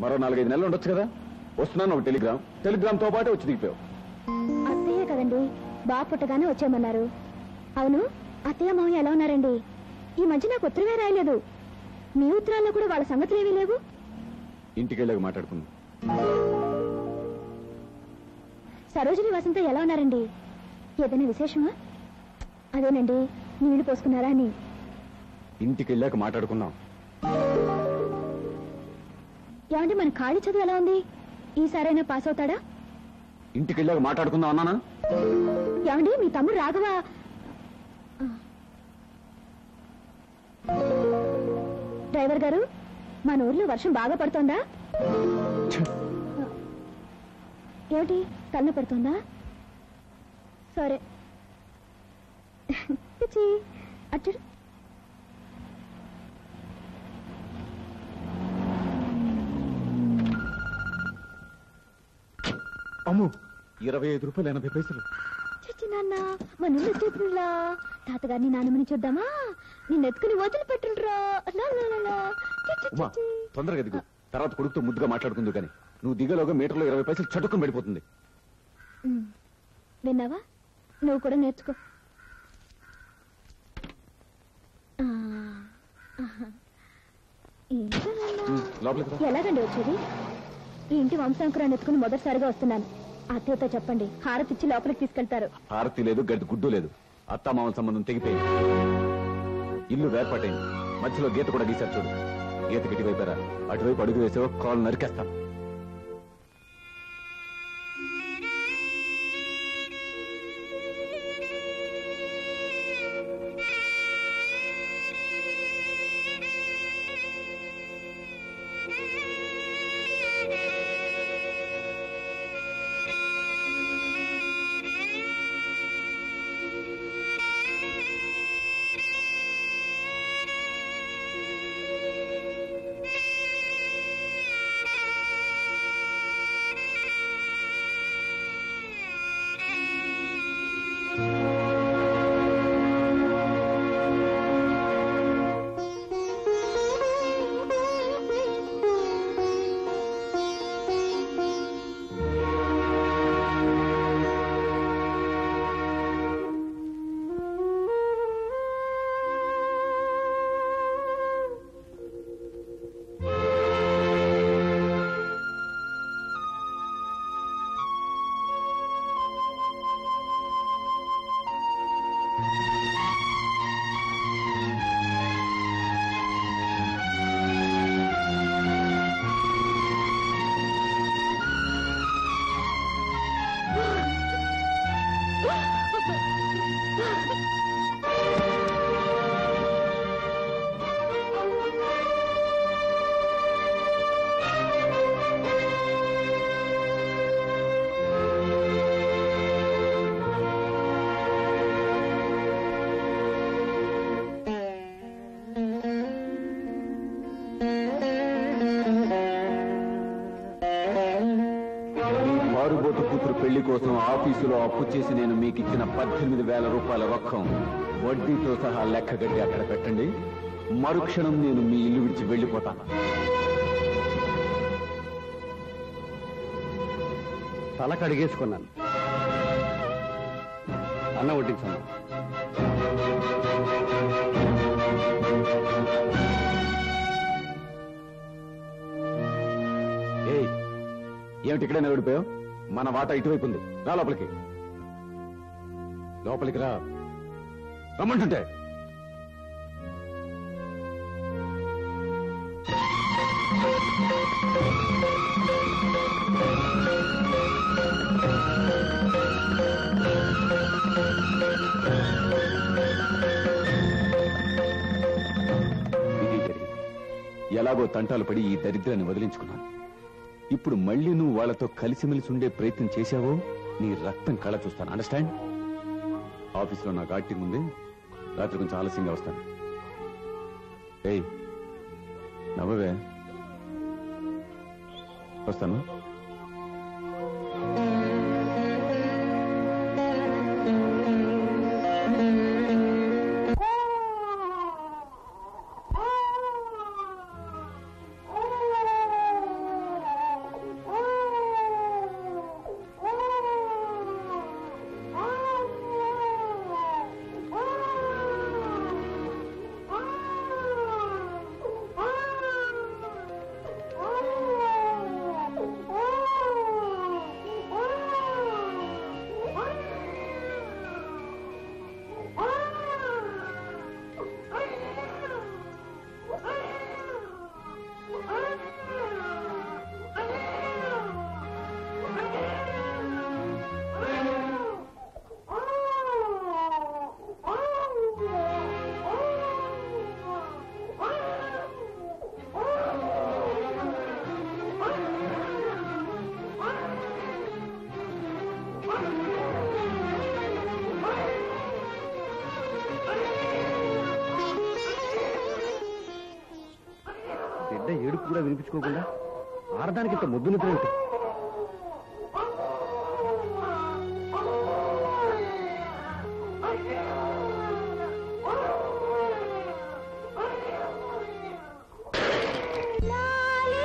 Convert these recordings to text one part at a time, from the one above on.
మరో నాలుగైదు నెలలు ఉండొచ్చు కదా. వస్తున్నాను ఒక టెలిగ్రామ్. టెలిగ్రామ్తో పాటు వచ్చి దిగిపోయావు. అత్తయ్య కదండి బాగా పుట్టగానే వచ్చేయమన్నారు. అవును అత్తయ్య మామయ్య ఎలా ఉన్నారండి? ఈ మధ్య నాకు ఉత్తరమే రాయలేదు. మీ ఉత్తరాల్లో కూడా వాళ్ళ సంగతులు ఏమీ లేవు? ఇంటికి వెళ్ళాక మాట్లాడుకుందాం. సరోజిని వసంత ఎలా ఉన్నారండి? ఏదైనా విశేషమా? అదేనండి నీళ్ళు పోసుకున్నారా అని. ఇంటికి వెళ్ళాక మాట్లాడుకుందాం. ఏమండి మన ఖాళీ చదువు ఎలా ఉంది? ఈసారైనా పాస్ అవుతాడా? ఇంటికి వెళ్ళాక మాట్లాడుకుందాం అన్నానా? ఏమండి మీ తమ్ముడు రాఘవ? డ్రైవర్ గారు మన ఊర్లో వర్షం బాగా పడుతోందా? ఏమిటి కన్న పడుతోందా? సరే. పిచ్చి అమ్ము. ఇరవై ఐదు రూపాయలు ఎనభై పైసలు. చిచ్చి నాన్న మన వచ్చేసిందిలా తాతగారిని నాన్నమని చూద్దామా? నిన్ను ఎత్తుకుని వదిలిపెట్టుండ్రా. ఉమా. తొందరగా దిగు తర్వాత కొడుకుతో ముద్దుగా మాట్లాడుకుందు కానీ నువ్వు దిగలోగా మీటర్లో ఇరవై పైసలు చటుక్కుని పడిపోతుంది. విన్నావా? నువ్వు కూడా నేర్చుకో. ఆ, ఆహా. ఏంటో నాన్న. ఉమ్, లోపలికి రా. ఎలాగండి వచ్చేది? ఈ ఇంటి వంశాంకురాన్ని ఎత్తుకుని మొదటిసారిగా వస్తున్నాను. అత్తయ్యతో చెప్పండి. హారతి ఇచ్చి లోపలికి తీసుకెళ్తారు. హారతి లేదు గడి గుడ్డు లేదు. అత్తామామల సంబంధం తెగిపోయింది. ఇల్లు వేర్పాటైంది. మధ్యలో గీత కూడా గీశారు చూడు. గీత ఇటువైపారా అటువైపు అడుగు వేసావో కాలు నరికేస్తాను మారుబోతు కూతురు పెళ్ళి కోసం ఆఫీసులో అప్పు చేసి నేను మీకు ఇచ్చిన పద్దెనిమిది వేల రూపాయల రొక్కం వడ్డీతో సహా లెక్క గడ్డి అక్కడ పెట్టండి. మరుక్షణం నేను మీ ఇల్లు విడిచి వెళ్ళిపోతాను తల కడిగేసుకున్నాను. అన్న వడ్డించమ్మా ఏయ్ ఏమిటి ఇక్కడే నిలబడిపోయావు మన వాట ఇటువైపు ఉంది. రా లోపలికి. లోపలికి రా. రమ్మంటుంటే. ఎలాగో తంటాలు పడి ఈ దరిద్రాన్ని వదిలించుకున్నాను. ఇప్పుడు మళ్ళీ నువ్వు వాళ్ళతో కలిసిమెలిసి ఉండే ప్రయత్నం చేశావో నీ రక్తం కళ చూస్తాను అండర్స్టాండ్ ఆఫీస్లో నాకు యాక్టింగ్ ఉంది. రాత్రి కొంచెం ఆలస్యంగా వస్తాను. ఏయ్ నవ్వవే. వస్తాను. బిడ్డ ఏడుపు కూడా వినిపించుకోకుండా ఆడదానికి ఇంత ముద్దు నిద్ర ఏంటి? లాలి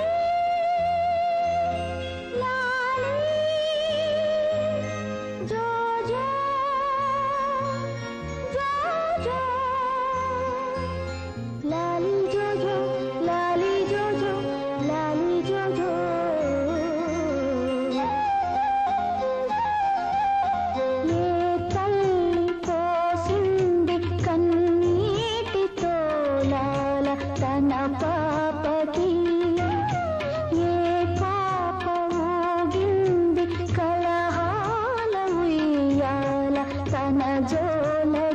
चोला